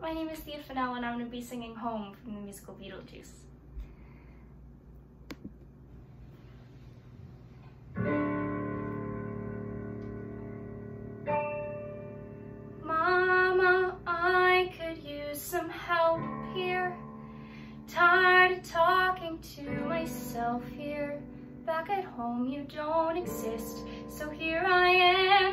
my name is Thea Fennell and I'm going to be singing Home from the musical Beetlejuice. Mama, I could use some help here. Tired of talking to myself here. Back at home you don't exist, so here I am.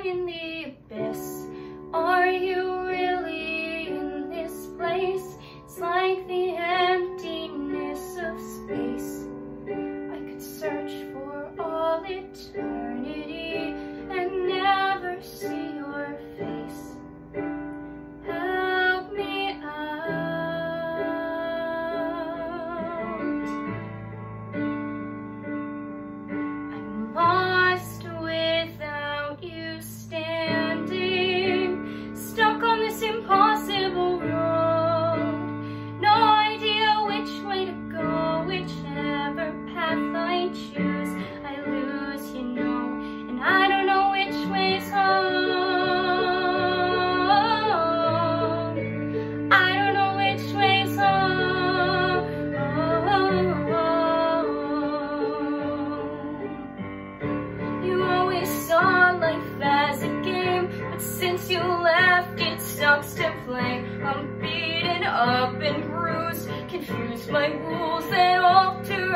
left, it sucks to play. I'm beaten up and bruised, confused, my rules, they're all too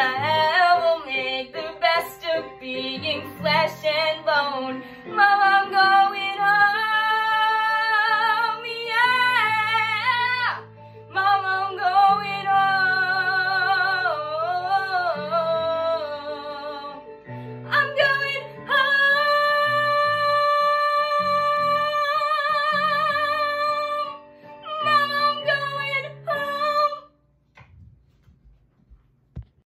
I will make the best of being flesh and bone.